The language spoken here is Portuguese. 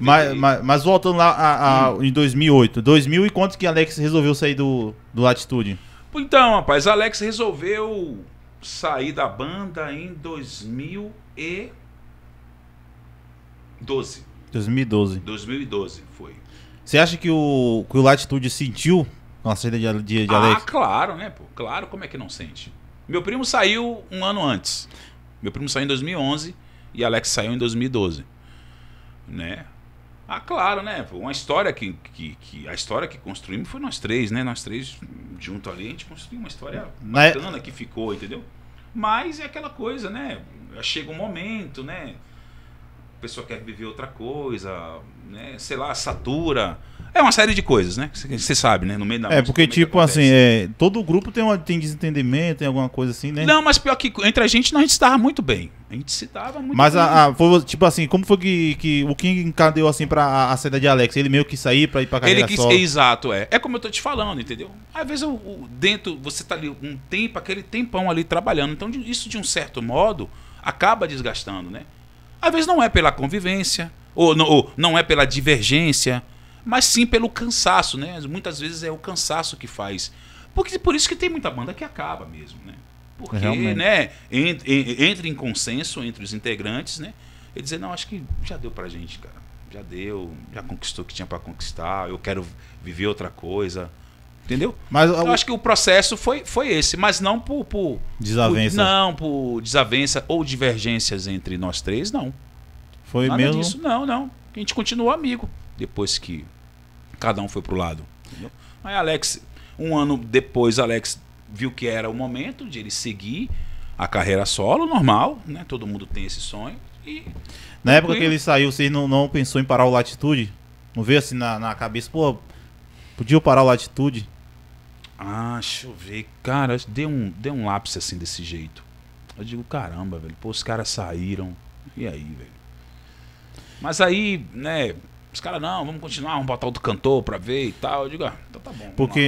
Mas, mas, mas voltando lá a, a, hum. em 2008. 2000 e quanto que Alex resolveu sair do, do Latitude? Então, rapaz, Alex resolveu sair da banda em 2012. 2012. 2012 foi. Você acha que o, que o Latitude sentiu com a saída de, de, de Alex? Ah, claro, né? Pô? Claro, como é que não sente? Meu primo saiu um ano antes. Meu primo saiu em 2011 e Alex saiu em 2012. Né? Ah, claro, né? Uma história que, que, que, A história que construímos foi nós três, né? Nós três, junto ali, a gente construiu uma história bacana que ficou, entendeu? Mas é aquela coisa, né? Chega um momento, né? A pessoa quer viver outra coisa, né? Sei lá, satura. É uma série de coisas, né? Você sabe, né? No meio da É, porque, tipo, assim, é, todo grupo tem, uma, tem desentendimento, tem alguma coisa assim, né? Não, mas pior que entre a gente, a gente se dava muito bem. A gente se dava muito mas bem. Mas, foi, tipo assim, como foi que, que o King encadeou, assim, pra a, a saída de Alex? Ele meio que sair pra ir pra carreira Ele quis, solo? Exato, é. É como eu tô te falando, entendeu? Às vezes, o, o, dentro, você tá ali um tempo, aquele tempão ali trabalhando. Então, isso, de um certo modo, acaba desgastando, né? Às vezes não é pela convivência, ou não, ou não é pela divergência, mas sim pelo cansaço, né? Muitas vezes é o cansaço que faz. Porque por isso que tem muita banda que acaba mesmo, né? Porque, Realmente. né, entra em consenso entre os integrantes, né? E dizer, não, acho que já deu pra gente, cara. Já deu, já conquistou o que tinha para conquistar, eu quero viver outra coisa. Entendeu? Mas eu acho que o processo foi, foi esse, mas não por, por desavença. Por, não, por desavença ou divergências entre nós três, não. Foi Nada mesmo? Disso. Não, não. A gente continuou amigo depois que cada um foi pro lado. Entendeu? Aí Alex, um ano depois, Alex viu que era o momento de ele seguir a carreira solo, normal, né? Todo mundo tem esse sonho. E na época que ele saiu, você não, não pensou em parar o Latitude? Não veio assim na, na cabeça, pô, podia parar o Latitude? Ah, deixa eu ver. Cara, deu um, deu um lápis assim desse jeito. Eu digo, caramba, velho, pô, os caras saíram. E aí, velho? Mas aí, né, os caras, não, vamos continuar, vamos botar outro cantor pra ver e tal. Eu digo, ah, então tá bom. Porque